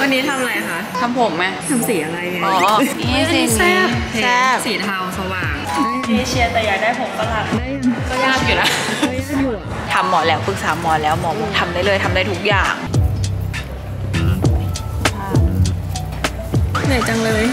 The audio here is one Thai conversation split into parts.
วันนี้ทำอะไรคะทำผมไหมทำสีอะไรไงอ๋อนี่สีนี้แซ่บสีเทาสว่างเอเชียแต่อยากได้ผมฝรั่งได้ยังก็ยากอยู่นะได้ยังอยู่อะทำหมอแล้วปรึกษาหมอแล้วหมอบอกทำได้เลยทำได้ทุกอย่างเหนื่อยจังเลย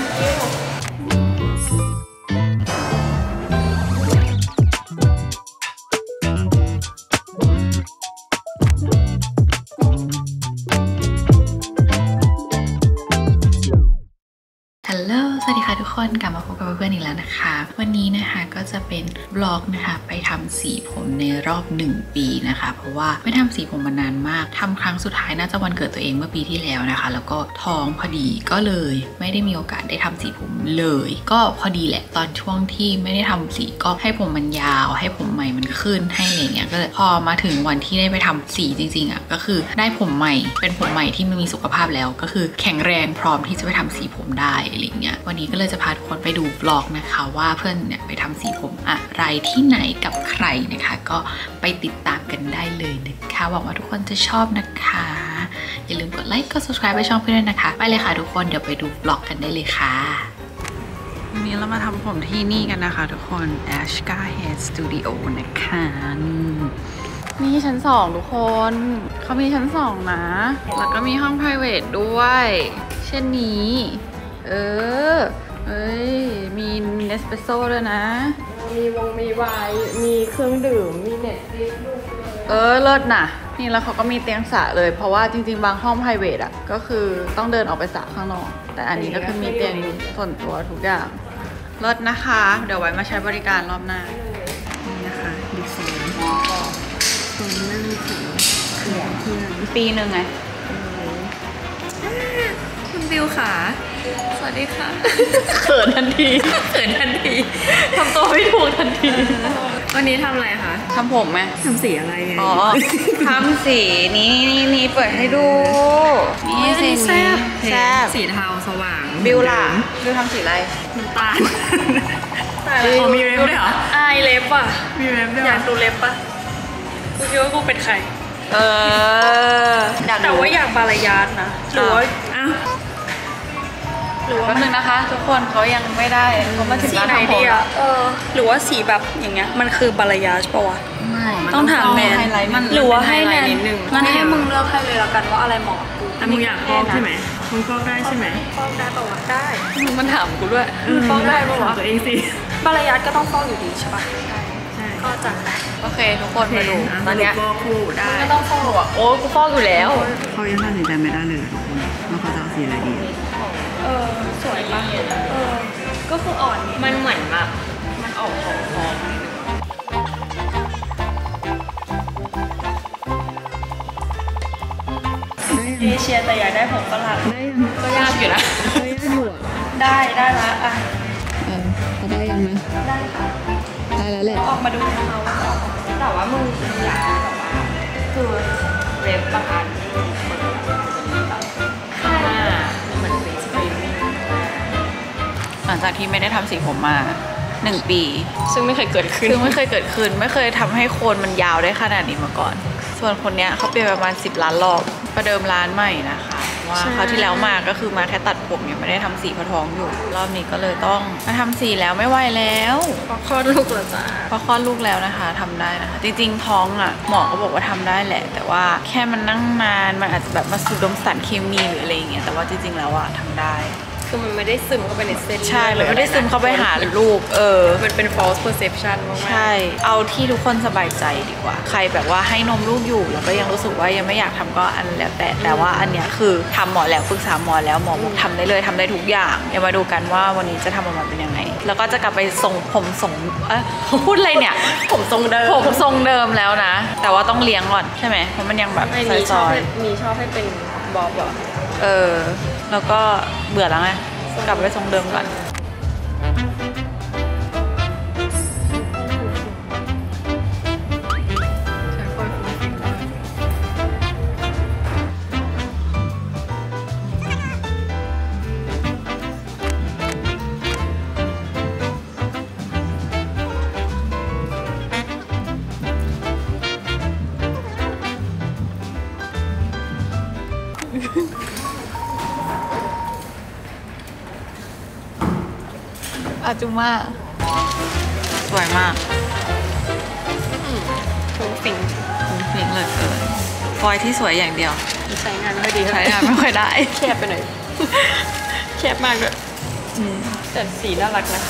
กลับมาพบกับเพื่อนๆอีกแล้วนะคะ วันนี้นะคะก็จะเป็นบล็อกนะคะไปทำสีผมในรอบ 1 ปีนะคะ เพราะว่าไม่ทำสีผมมานานมากทำครั้งสุดท้ายน่าจะวันเกิดตัวเองเมื่อปีที่แล้วนะคะ แล้วก็ท้องพอดีก็เลยไม่ได้มีโอกาสได้ทำสีผมเลย ก็พอดีแหละตอนช่วงที่ไม่ได้ทำสีก็ให้ผมมันยาว ให้ผมใหม่มันขึ้นให้อะไรเงี้ยก็เลยพอมาถึงวันที่ได้ไปทำสีจริงๆอะก็คือได้ผมใหม่ เป็นผมใหม่ที่มันมีสุขภาพแล้ว ก็คือแข็งแรงพร้อมที่จะไปทำสีผมได้อะไรเงี้ยวันนี้ก็เลยจะพาทุคนไปดูบล็อกนะคะ ว่าเพื่อนเนี่ยไปทำสีผมอะไรที่ไหนกับใครนะคะ ก็ไปติดตามกันได้เลยนะคะหวังว่าทุกคนจะชอบนะคะ อย่าลืมกดไลค์กด subscribe ไปช่องเพื่อนด้วยนะคะ ไปเลยค่ะทุกคนเดี๋ยวไปดูบล็อกกันได้เลยค่ะ วันนี้เรามาทำผมที่นี่กันนะคะ ทุกคน Ashka Hair Studio นะคะนี่ชั้นสองทุกคน เขามีชั้นสองนะ แล้วก็มีห้อง private ด้วย เช่นนี้ เออ เอ้ย มี Nespresso ด้วยนะ มีวงมีไวน์มีเครื่องดื่ม มี Netflix ดูเออ เลิศน่ะ นี่แล้วเขาก็มีเตียงสระเลย เพราะว่าจริง ๆ บางห้อง private อะ ก็คือต้องเดินออกไปสระข้างนอก แต่อันนี้ก็คือมีเตียงส่วนตัวทุกอย่าง เลิศนะคะ เดี๋ยวไว้มาใช้บริการรอบหน้า นี่นะคะดีโซนโซนนั่งถือเพื่อนเพื่อนปีหนึ่งไงคุณบิวค่ะส วัสดีค่ะเขินทันทีเขินทันทีทำตัวไม่ถูกทันทีวันนี้ทำอะไรคะทำผมไหมทำสีอะไรไงอ๋อทำสีนี้นี่นี่เปิดให้ดู นี่สีนี้แซ่บสีเทาสว่าง บิวล่ะบิวทำสีอะไรน้ำตาลอ๋อมีเล็บด้วยเหรออายเล็บอะมีเล็บด้วยอยากดูเล็บปะกูคิดว่ากูเป็นใคร เอออยากแต่ดูว่าอยากบาลายานนะหรือว่าอ้าว หรือว่าแป๊บนึงนะคะ ทุกคนเขายังไม่ได้เขามาถึงสีร้านไหนทำผดีมอะเออ หรือว่าสีแบบอย่างเงี้ย มันคือบาลายาใช่ปะวะ ไม่ ต้องถามแมนไฮไลท์มันหรือว่าให้แมนนิดนึงงั้นให้มึงเลือกให้เลยละกันว่าอะไรเหมาะกับกูแต่มึงอยากฟอกใช่ไหมมึงฟอกได้ใช่ไหมฟอกได้ปะวะได้ มันถามกูด้วยฟอกได้ปะวะ ถามตัวเองสิบาลายานก็ต้องฟอกอยู่ดีใช่ปะใช่ก็จัดไปโอเค ทุกคนมาดูอะตอนเนี้ยฟอกคู่ได้ไม่ต้องฟอกหรอกโอ้กูฟอกอยู่แล้ว เขายังตัดสินใจไม่ได้เลยทุกคนว่าเขาจะเอาสีอะไรดี เออสวยปะเออก็คืออ่อนมันเหมือนแบบมันออกของพร้อมเอเชียแต่อยากได้ผมฝรั่งได้ยังก็ยากอยู่นะได้ยังอยู่อะได้ได้ละอะเออเขาได้ยังนะได้ค่ะ ได้แล้วแหละออกมาดูนะคะว่าจะออกมาแต่ว่ามึงอยากแบบว่าคือเว็บบางอันที่มันแลังจากที่ไม่ได้ทำสีผมมาหนึ่งปี ซึ่งไม่เคยเกิดขึ้นซึ่งไม่เคยเกิดขึ้น ไม่เคยทำให้โคนมันยาวได้ขนาดนี้มาก่อน ส่วนคนเนี้ยเขาเปลี่ยนประมาณ 10 ล้านรอบประเดิมร้านใหม่นะคะ ว่าใช่คราวที่แล้วมาก็คือมาแค่ตัดผมยังไม่ได้ทำสีเพราะท้องอยู่ รอบนี้ก็เลยต้องมาทำสีแล้วไม่ไหวแล้วพอคลอดลูกแล้วจ้าเพราะคลอดลูกแล้วนะคะทำได้นะคะ จริงๆท้องอะหมอก็บอกว่าทำได้แหละ แต่ว่าแค่มันนั่งนานมันอาจจะแบบมาสูดดมสารเคมีหรืออะไรอย่างเงี้ยแต่ว่าจริงๆแล้วอะทำได้ คือมันไม่ได้ซึมเข้าไปในเส้นใช่ มันไม่ได้ซึมเข้าไปหาลูก เออ มันเป็น false perception มากๆใช่ เอาที่ทุกคนสบายใจดีกว่า ใครแบบว่าให้นมลูกอยู่ แล้วก็ยังรู้สึกว่ายังไม่อยากทำก็อันแล้วแต่ แต่ว่าอันเนี้ยคือทำหมอแล้วปรึกษาหมอแล้วหมอบอกทำได้เลยทำได้ทุกอย่างเดี๋ยวมาดูกันว่าวันนี้จะทำออกมาเป็นยังไง แล้วก็จะกลับไปทรงผมทรงเอ้ยพูดอะไรเนี่ย ผมทรงเดิม ผมทรงเดิมแล้วนะ แต่ว่าต้องเลี้ยงก่อนใช่ไหมเพราะมันยังแบบไม่ซมีชออบยให้มีชอบให้เป็นบอบเหรอๆเออ แล้วก็เบื่อแล้วไง กลับไปทรงเดิมก่อน อาจุมาสวยมากฟุ้งฟิงฟุ้งฟิ้งเหลยเกินฟอยที่สวยอย่างเดียว ใช้งานไม่ค่อยดีเท่าไหใช้ร่งานไม่ค่อยได้แคบไปหน่อยแคบมากด้วยแต่สีน่ารักนะ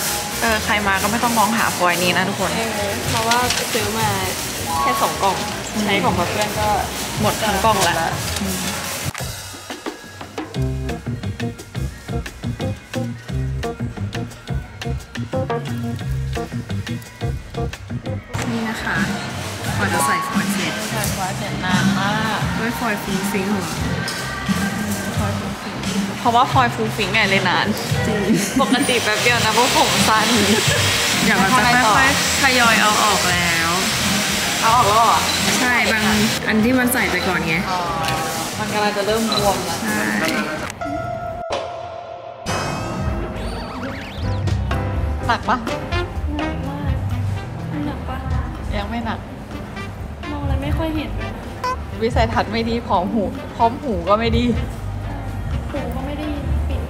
เออใครมาก็ไม่ต้องมองหาฟอยนี้นะทุกคนเออเพราะว่าซื้อมาแค่สองกล่อง ใช้ของเพื่อนก็หมดทั้งกล่องละ ร็จใช่ฟอยเสร็จนานมากด้วยฟอยล์ฟิงฟิงของเราเพราะว่าฟอยฟุ้งฟิ้งไงเลยนาน จริง ปกติแป๊บเดียวนะเพราะผมสั้นเดี๋ยวเราจะทำไมต่อค่อยๆทยอยเอาออกแล้ว เอาออกแล้วเหรอใช่บางอันที่มันใส่ไปก่อนไงอ๋อมันกำลังจะเริ่มบวมแล้วใช่หนักปะหนักมากหนักปะยังไม่หนักมองแล้ว ไม่ค่อยเห็นเลยวิสัยทัศน์ไม่ดีพร้อมหูพร้อมหูก็ไม่ดี หูก็ไม่ได้ปิด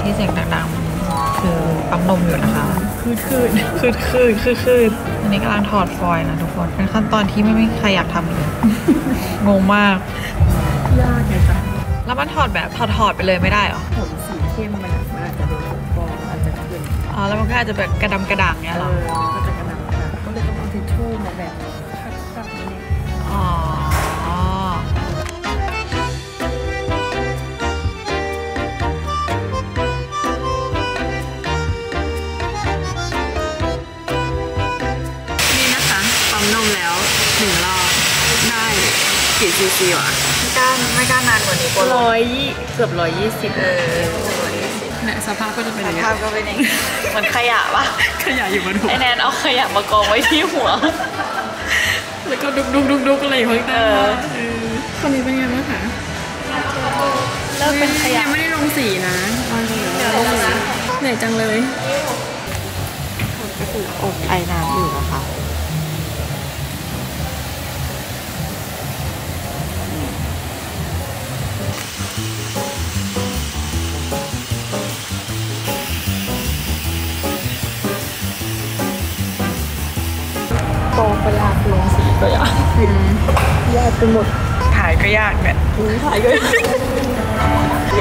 ที่เสียงดังๆคือปั๊มนมอยู่นะคะคืดคืดคืดคืดคืดคืดอันนี้กำลังถอดฟอยล์นะทุกคน เป็นขั้นตอนที่ไม่มีใครอยากทำเลย งงมาก ยากเลยจ้ะแล้วมันถอดแบบถอดถอดไปเลยไม่ได้เหรอ แล้วมันก็อาจจะแบบกระดำกระด่างเงี้ยเหรอก็จะกระหน่ำค่ะก็เลยต้องเอาทิชชู่มาแบบคัดๆนิดนึงอ๋อนี่นะคะปั๊มนมแล้วหนึ่งรอบได้กี่ซีซีวะไม่กล้าไม่กล้านานกว่านี้กลัวร้อยเกือบร้อยยี่สิบเออ สภาพก็จะเป็นสอย่างเงี้ภายพก็เป็นอย่างนี้เหมือนขยะปะขยะอยู่บนหัวไอแนนเอาขยะมากองไว้ที่หัว แล้วก็ดุกดุกดุกดุกอะไรอยู่ข้างใต้เออเออคนนี้เป็นไงบ้างคะเริ่มเป็นขยะยังไม่ได้ลงสีนะตอนนี้เดี๋ยวลงนะเหนื่อยจังเลยอบไอ้น้ำอยู่นะคะ หมดถ่ายก็ยากเนี่ยถ่ายก็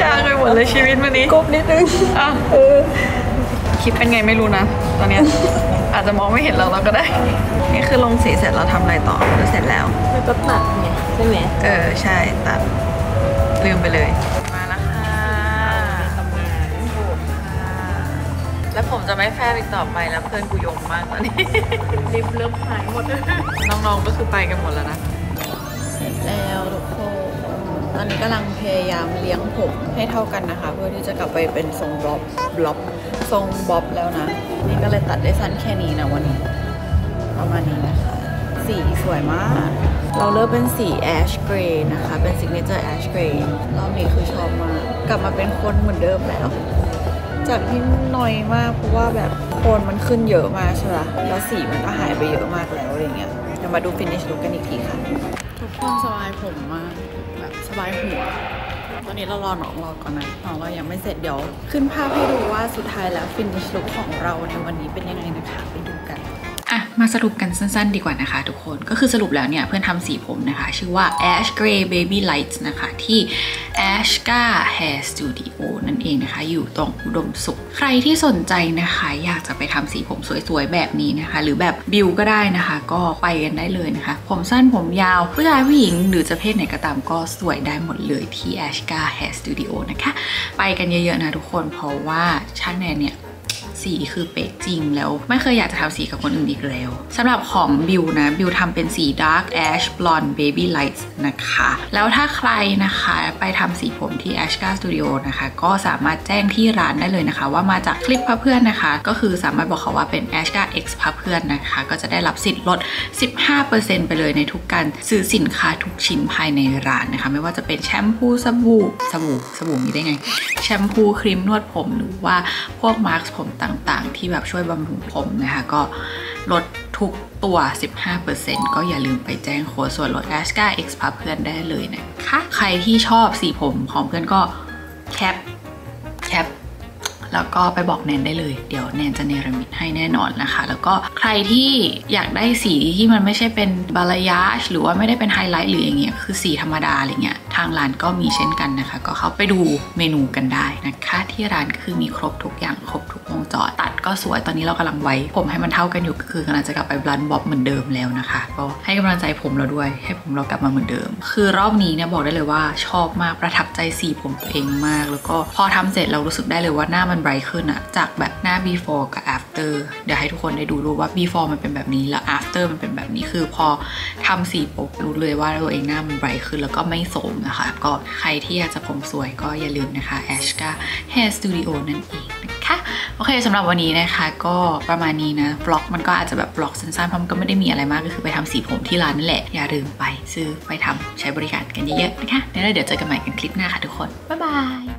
ยากไปหมดเลยชีวิตวันนี้กบนิดนึงอะเออคลิปเป็นไงไม่รู้นะ ตอนเนี้ยอาจจะมองไม่เห็นเราแล้วก็ได้ นี่คือลงสีเสร็จเราทำอะไรต่อก็เสร็จแล้วมันก็ตัดไงใช่ไหมเออใช่ตัดลืมไปเลย มาแล้วค่ะทำงานแล้วผมจะไม่แฟบอีกต่อไปแล้วเพื่อนกูยงมากตอนนี้ลิฟต์เริ่มหายหมด น้องๆก็คือไปกันหมดแล้วนะเสร็จ แล้วทุกคนตอนนี้กำลังพยายามเลี้ยงผมให้เท่ากันนะคะ เพื่อที่จะกลับไปเป็นทรงบล็อบบล็อบทรงบ๊อบแล้วนะ นี่ก็เลยตัดได้สั้นแค่นี้นะวันนี้ ประมาณนี้นะคะ สีสวยมาก เราเลือกเป็นสี ash gray นะคะ เป็น signature ash gray รอบนี้คือชอบมาก กลับมาเป็นคนเหมือนเดิมแล้วจากที่หน่อยมากเพราะว่าแบบโคนมันขึ้นเยอะมากใช่ไหมแล้วสีมันก็หายไปเยอะมากแล้วอะไรเงี้ยเดี๋ยวมาดูฟินิชลุกกันอีกทีค่ะ ทุกคนสบายผมมากแบบสบายหัว ตอนนี้เรารอหนองรอก่อนนะหนองเรายังไม่เสร็จเดี๋ยว ขึ้นภาพให้ดูว่าสุดท้ายแล้วฟินิชลุกของเราในวันนี้เป็นยังไงนะคะไปดู มาสรุปกันสั้นๆ ดีกว่านะคะทุกคนก็คือสรุปแล้วเนี่ยเพื่อนทำสีผมนะคะ ชื่อว่า Ash Gray Baby Lights นะคะที่ Ashka Hair Studio นั่นเองนะคะ อยู่ตรงอุดมสุข ใครที่สนใจนะคะ อยากจะไปทำสีผมสวยๆ แบบนี้นะคะ หรือแบบบิวก็ได้นะคะ ก็ไปกันได้เลยนะคะ ผมสั้นผมยาว ผู้ชายผู้หญิงหรือจะเพศไหนก็ตามก็สวยได้หมดเลยที่ Ashka Hair Studio นะคะ ไปกันเยอะๆนะทุกคนเพราะว่าชาแนนเนี่ย สีคือเป๊ะจริงแล้ว ไม่เคยอยากจะทำสีกับคนอื่นอีกแล้วสำหรับของบิวนะบิวทำเป็นสี Dark Ash Blonde Baby Lights นะคะ แล้วถ้าใครนะคะไปทำสีผมที่ Ashka Studio นะคะ ก็สามารถแจ้งที่ร้านได้เลยนะคะ ว่ามาจากคลิปพเพื่อนนะคะ ก็คือสามารถบอกเขาว่าเป็น Ashka X พับเพื่อนนะคะ ก็จะได้รับสิทธิ์ลด 15%ไปเลยในทุกการซื้อสินค้าทุกชิ้นภายในร้านนะคะ ไม่ว่าจะเป็นแชมพูสบู่สบู่สบู่มีได้ไง แชมพูครีมนวดผมหรือว่าพวกมาส์กผมต่างๆ ที่แบบช่วยบำรุงผมนะคะ ก็ลดทุกตัว 15%ก็อย่าลืมไปแจ้งโค้ดส่วนลด a s k a X พับเพื่อนได้เลยนะคะ ใครที่ชอบสีผมของเพื่อนก็แคปแคปแล้วก็ไปบอกแนนได้เลย เดี๋ยวแนนจะเนรมิตให้แน่นอนนะคะ แล้วก็ใครที่อยากได้สีที่มันไม่ใช่เป็นบาลายาชหรือว่าไม่ได้เป็นไฮไลท์หรืออย่างเงี้ยคือสีธรรมดาอะไรเงี้ยางร้านก็มีเช่นกันนะคะ ก็เข้าไปดูเมนูกันได้นะคะ ที่ร้านก็คือมีครบทุกอย่างครบทุกวงจรตัดก็สวยตอนนี้เรากำลังไว้ ผมให้มันเท่ากันอยู่ก็คือกำลังจะกลับไปบลันบ๊อบเหมือนเดิมแล้วนะคะ ก็ให้กำลังใจผมเราด้วย ให้ผมเรากลับมาเหมือนเดิม คือรอบนี้เนี่ยบอกได้เลยว่าชอบมากประทับใจสีผมตัวเองมาก แล้วก็พอทำเสร็จเรารู้สึกได้เลยว่าหน้ามันไบรท์ขึ้นอะจากแบบหน้า before กับ after เดี๋ยวให้ทุกคนได้ดูรูปว่า before มันเป็นแบบนี้แล้ว after มันเป็นแบบนี้คือพอทำสีปุ๊บรู้เลยว่าตัวเองหน้ามัน bright ขึ้นแล้วก็ไม่โทรมนะคะ ก็ใครที่อยากจะผมสวยก็อย่าลืมนะคะ Ashka Hair Studio นั่นเองนะคะโอเคสำหรับวันนี้นะคะก็ประมาณนี้นะ vlog มันก็อาจจะแบบ vlog สั้นๆเพราะมันก็ไม่ได้มีอะไรมากก็คือไปทำสีผมที่ร้านนั่นแหละ อย่าลืมไปซื้อไปทำใช้บริการกันเยอะๆนะคะแล้วเดี๋ยวเจอกันใหม่กันคลิปหน้าค่ะทุกคนบ๊ายบาย